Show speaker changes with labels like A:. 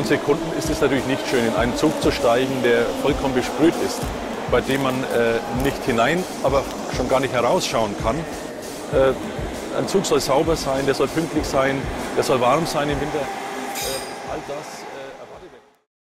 A: Unsere Kunden ist es natürlich nicht schön, in einen Zug zu steigen, der vollkommen besprüht ist, bei dem man äh, nicht hinein, aber schon gar nicht herausschauen kann. Äh, ein Zug soll sauber sein, der soll pünktlich sein, der soll warm sein im Winter. Äh, all das